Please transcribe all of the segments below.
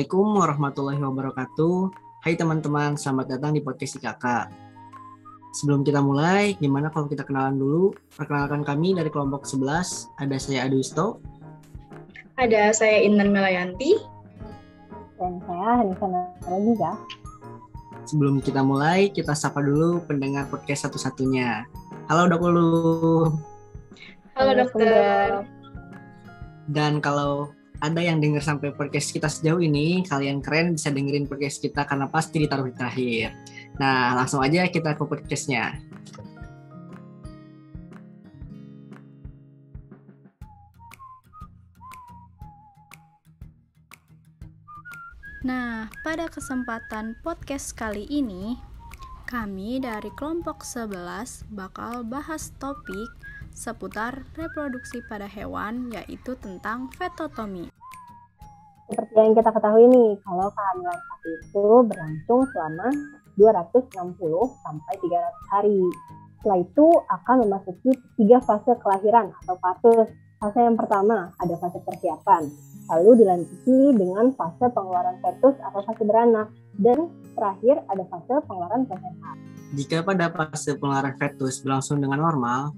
Assalamualaikum warahmatullahi wabarakatuh. Hai teman-teman, selamat datang di podcast IKK. Sebelum kita mulai, gimana kalau kita kenalan dulu? Perkenalkan kami dari kelompok 11, ada saya Aduisto. Ada saya Intan Melayanti. Dan saya Hanifah Naragiza. Sebelum kita mulai, kita sapa dulu pendengar podcast satu-satunya. Halo Dok Ulu. Halo dokter. Dan kalau ada yang denger sampai podcast kita sejauh ini, kalian keren bisa dengerin podcast kita karena pasti ditaruh di terakhir. Nah, langsung aja kita ke podcastnya. Nah, pada kesempatan podcast kali ini, kami dari kelompok 11 bakal bahas topik seputar reproduksi pada hewan, yaitu tentang fetotomi. Seperti yang kita ketahui nih, kalau kehamilan sapi itu berlangsung selama 260 sampai 300 hari. Setelah itu akan memasuki tiga fase kelahiran atau patus. Fase yang pertama ada fase persiapan, lalu dilanjuti dengan fase pengeluaran fetus atau fase beranak, dan terakhir ada fase pengeluaran plasenta. Jika pada fase pengeluaran fetus berlangsung dengan normal,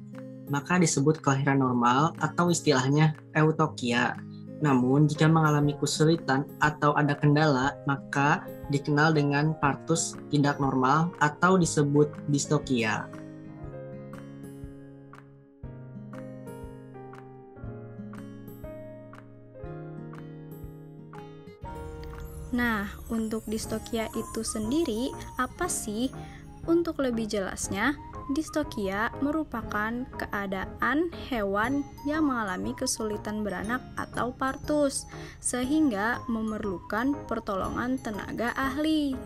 maka disebut kelahiran normal atau istilahnya eutokia. Namun, jika mengalami kesulitan atau ada kendala, maka dikenal dengan partus tidak normal atau disebut distokia. Nah, untuk distokia itu sendiri, apa sih? Untuk lebih jelasnya, distokia merupakan keadaan hewan yang mengalami kesulitan beranak atau partus, sehingga memerlukan pertolongan tenaga ahli.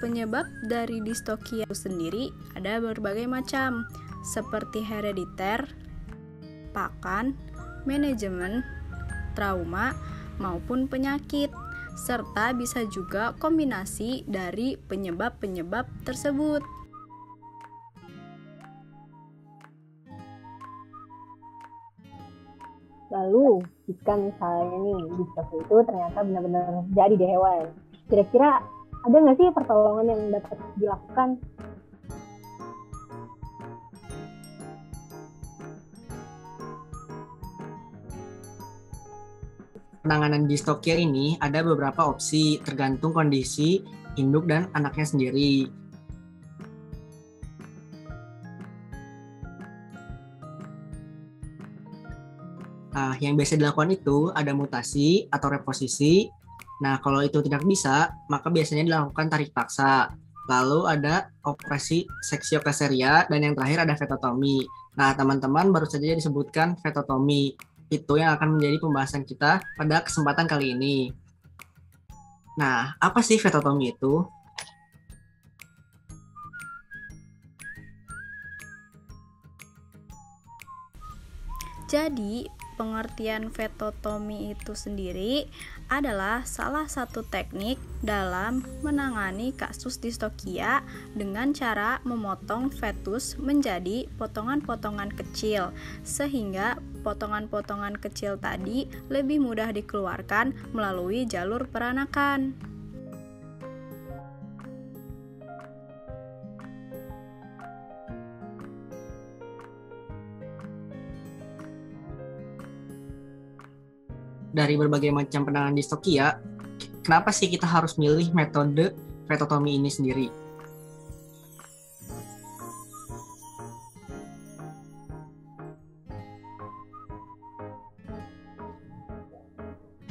Penyebab dari distokia itu sendiri ada berbagai macam, seperti herediter, pakan, manajemen, trauma, maupun penyakit serta bisa juga kombinasi dari penyebab-penyebab tersebut. Lalu, jika misalnya nih distosi itu ternyata benar-benar jadi di hewan, kira-kira ada nggak sih pertolongan yang dapat dilakukan? Penanganan distokia ini ada beberapa opsi tergantung kondisi induk dan anaknya sendiri. Nah, yang biasa dilakukan itu ada mutasi atau reposisi. Nah, kalau itu tidak bisa, maka biasanya dilakukan tarik paksa. Lalu ada operasi seksiokeseria dan yang terakhir ada vetotomi. Nah, teman-teman baru saja disebutkan vetotomi. Itu yang akan menjadi pembahasan kita pada kesempatan kali ini. Nah, apa sih vetotomi itu? Jadi, pengertian vetotomi itu sendiri adalah salah satu teknik dalam menangani kasus distokia dengan cara memotong fetus menjadi potongan-potongan kecil sehingga potongan-potongan kecil tadi lebih mudah dikeluarkan melalui jalur peranakan. Dari berbagai macam penanganan distokia, kenapa sih kita harus milih metode vetotomi ini sendiri?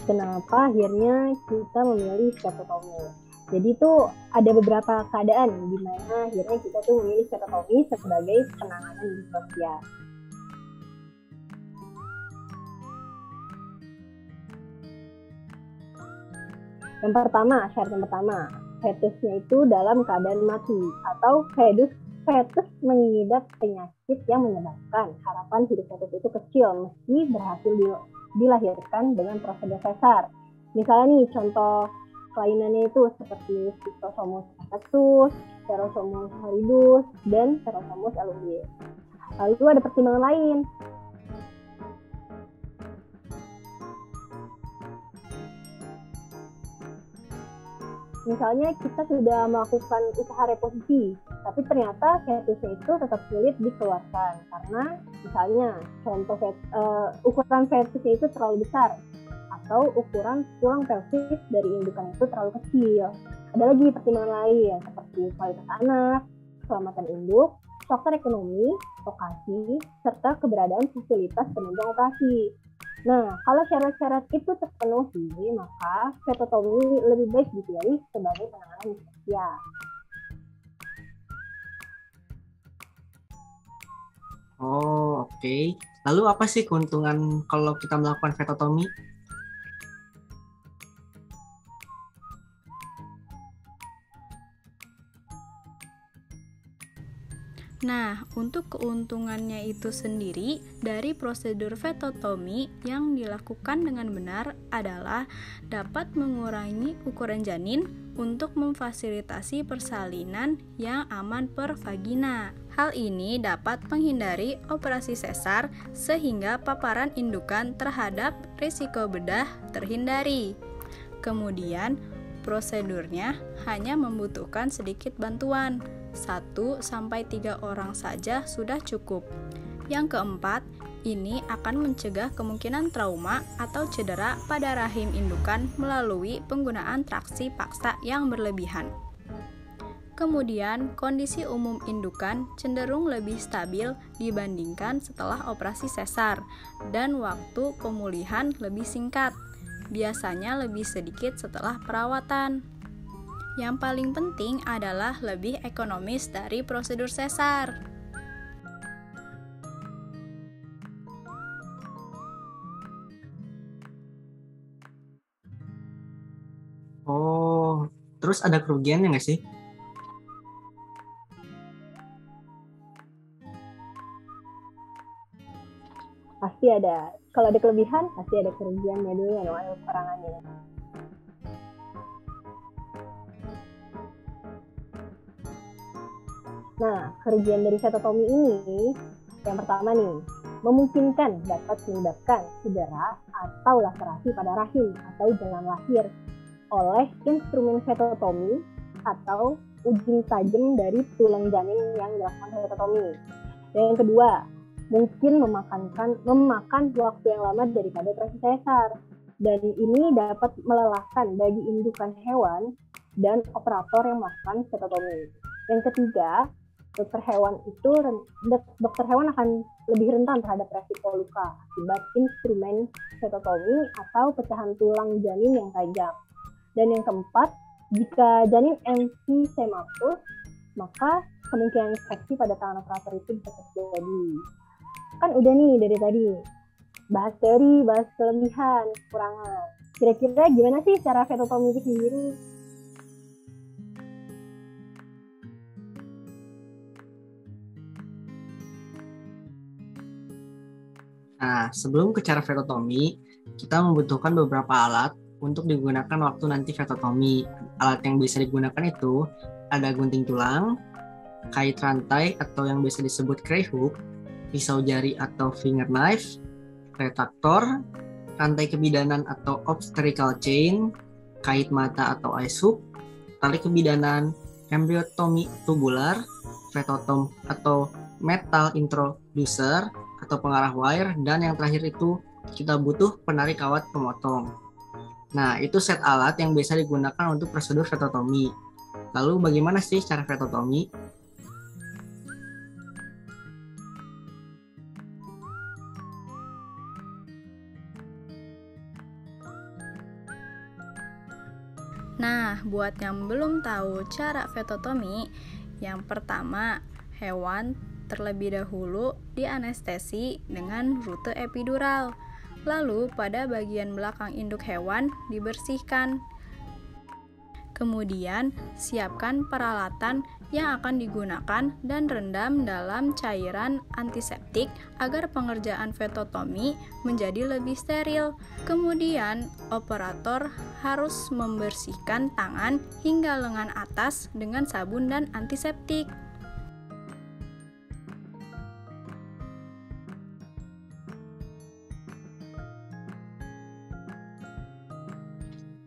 Kenapa akhirnya kita memilih vetotomi? Jadi itu ada beberapa keadaan di mana akhirnya kita tuh memilih vetotomi sebagai penanganan distokia. Yang pertama, syarat yang pertama, fetusnya itu dalam keadaan mati atau fetus fetus mengidap penyakit yang menyebabkan harapan hidup fetus itu kecil meski berhasil dilahirkan dengan prosedur sesar. Misalnya nih contoh kelainannya itu seperti Schistosomus infectus, Pterosomus horridus, dan Pterosomus elungi. Lalu ada pertimbangan lain, misalnya kita sudah melakukan usaha reposisi, tapi ternyata fetusnya itu tetap sulit dikeluarkan karena misalnya contoh uh, ukuran fetusnya itu terlalu besar atau ukuran tulang pelvis dari indukan itu terlalu kecil. Ada lagi pertimbangan lain seperti kualitas anak, keselamatan induk, faktor ekonomi, lokasi, serta keberadaan fasilitas penunjang operasi. Nah, kalau syarat-syarat itu terpenuhi, maka fetotomi lebih baik dipilih sebagai penanganan ya. Oh, oke. Okay. Lalu apa sih keuntungan kalau kita melakukan fetotomi? Nah, untuk keuntungannya itu sendiri dari prosedur vetotomi yang dilakukan dengan benar adalah dapat mengurangi ukuran janin untuk memfasilitasi persalinan yang aman per vagina. Hal ini dapat menghindari operasi sesar sehingga paparan indukan terhadap risiko bedah terhindari. Kemudian, prosedurnya hanya membutuhkan sedikit bantuan 1 sampai 3 orang saja sudah cukup. Yang keempat, ini akan mencegah kemungkinan trauma atau cedera pada rahim indukan melalui penggunaan traksi paksa yang berlebihan. Kemudian, kondisi umum indukan cenderung lebih stabil dibandingkan setelah operasi sesar, dan waktu pemulihan lebih singkat, biasanya lebih sedikit setelah perawatan. Yang paling penting adalah lebih ekonomis dari prosedur sesar. Oh, terus ada kerugiannya nggak sih? Pasti ada. Kalau ada kelebihan, pasti ada kerugiannya dulu ya, ada Nah, kerugian dari setotomi ini yang pertama nih, memungkinkan dapat menyebabkan cedera atau laserasi pada rahim atau jalan lahir oleh instrumen setotomi atau ujung tajam dari tulang janin yang dilakukan setotomi. Dan yang kedua, mungkin memakankan memakan waktu yang lama daripada operasi sesar. Dan ini dapat melelahkan bagi indukan hewan dan operator yang melakukan setotomi. Yang ketiga, dokter hewan itu dokter hewan akan lebih rentan terhadap resiko luka akibat instrumen setotomi atau pecahan tulang janin yang tajam. Dan yang keempat, jika janin emphysematus, maka kemungkinan infeksi pada tangan operator itu bisa terjadi. Kan udah nih dari tadi, bahas teori, bahas kelebihan, kekurangan. Kira-kira gimana sih cara fetotomi itu sendiri? Nah, sebelum ke cara fetotomi, kita membutuhkan beberapa alat untuk digunakan waktu nanti fetotomi. Alat yang bisa digunakan itu ada gunting tulang, kait rantai atau yang biasa disebut cray hook, pisau jari atau finger knife, retraktor, rantai kebidanan atau obstetrical chain, kait mata atau ice hook, tali kebidanan, embryotomi tubular, fetotom atau metal introducer, atau pengarah wire dan yang terakhir itu kita butuh penarik kawat pemotong. Nah, itu set alat yang biasa digunakan untuk prosedur vetotomi. Lalu bagaimana sih cara vetotomi? Nah, buat yang belum tahu cara vetotomi, yang pertama, hewan terlebih dahulu dianestesi dengan rute epidural. Lalu pada bagian belakang induk hewan dibersihkan. Kemudian, siapkan peralatan yang akan digunakan dan rendam dalam cairan antiseptik agar pengerjaan vetotomi menjadi lebih steril. Kemudian, operator harus membersihkan tangan hingga lengan atas dengan sabun dan antiseptik.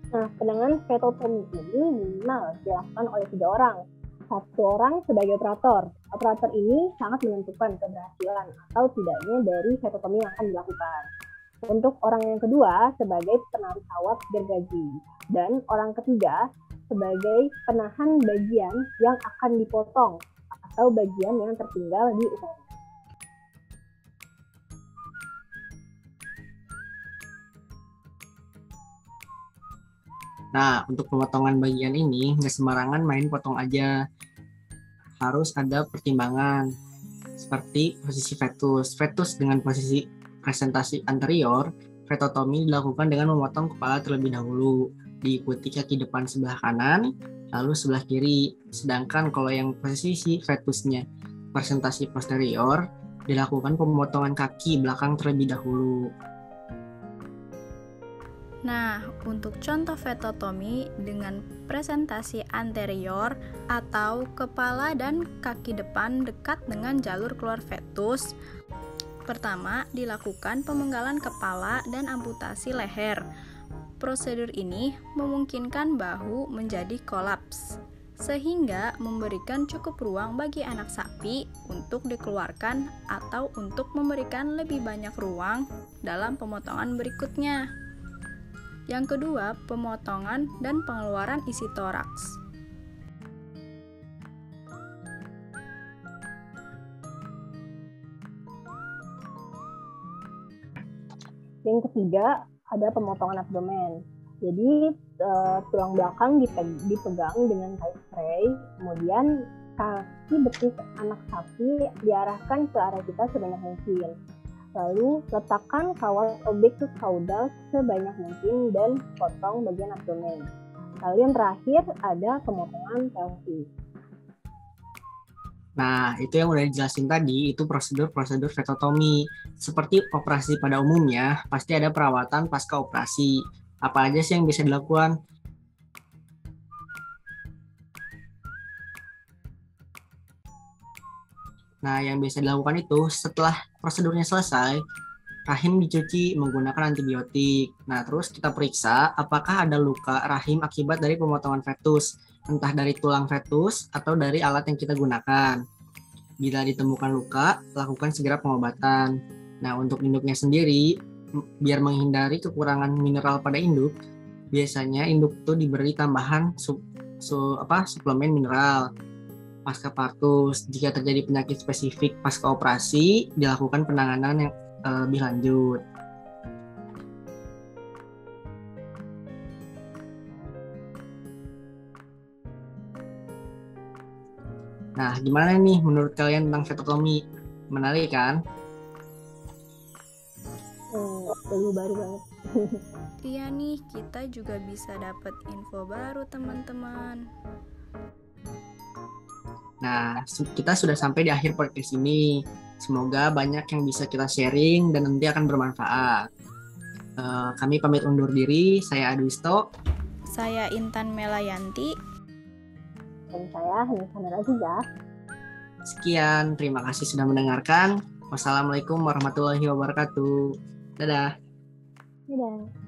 Nah, penanganan fetotomi ini minimal dilakukan oleh tiga orang. Satu orang sebagai operator. Operator ini sangat menentukan keberhasilan atau tidaknya dari fetotomi yang akan dilakukan. Untuk orang yang kedua sebagai penarik kawat gergaji. Dan orang ketiga sebagai penahan bagian yang akan dipotong atau bagian yang tertinggal di usaha. Nah, untuk pemotongan bagian ini nggak sembarangan main potong aja. Harus ada pertimbangan seperti posisi fetus. Fetus dengan posisi presentasi anterior, fetotomi dilakukan dengan memotong kepala terlebih dahulu, diikuti kaki depan sebelah kanan, lalu sebelah kiri. Sedangkan kalau yang posisi fetusnya presentasi posterior, dilakukan pemotongan kaki belakang terlebih dahulu. Nah, untuk contoh fetotomi dengan presentasi anterior atau kepala dan kaki depan dekat dengan jalur keluar fetus, pertama dilakukan pemenggalan kepala dan amputasi leher. Prosedur ini memungkinkan bahu menjadi kolaps, sehingga memberikan cukup ruang bagi anak sapi untuk dikeluarkan atau untuk memberikan lebih banyak ruang dalam pemotongan berikutnya. Yang kedua, pemotongan dan pengeluaran isi toraks. Yang ketiga, ada pemotongan abdomen. Jadi uh, tulang belakang dipegang dengan kain spray, kemudian kaki betis anak sapi diarahkan ke arah kita sebanyak mungkin. Lalu letakkan kawal objektus caudal sebanyak mungkin dan potong bagian abdomen. Lalu yang terakhir ada pemotongan pelvis. Nah, itu yang udah dijelasin tadi, itu prosedur-prosedur fetotomi. Seperti operasi pada umumnya, pasti ada perawatan pasca operasi. Apa aja sih yang bisa dilakukan? Nah, yang bisa dilakukan itu setelah prosedurnya selesai, rahim dicuci menggunakan antibiotik. Nah, terus kita periksa apakah ada luka rahim akibat dari pemotongan fetus, entah dari tulang fetus atau dari alat yang kita gunakan. Bila ditemukan luka, lakukan segera pengobatan. Nah, untuk induknya sendiri, biar menghindari kekurangan mineral pada induk, biasanya induk itu diberi tambahan sub, su, apa, suplemen mineral pasca partus. Jika terjadi penyakit spesifik pasca operasi, dilakukan penanganan yang uh, lebih lanjut. Nah, gimana nih menurut kalian tentang fetotomi? Menarik kan? Oh, baru banget. iya nih, kita juga bisa dapat info baru teman-teman. Nah, kita sudah sampai di akhir podcast ini. Semoga banyak yang bisa kita sharing dan nanti akan bermanfaat. Uh, kami pamit undur diri. Saya Adwisto. Saya Intan Melayanti. Dan saya Nisa Aziza. Sekian, terima kasih sudah mendengarkan. Wassalamualaikum warahmatullahi wabarakatuh. Dadah. Dadah.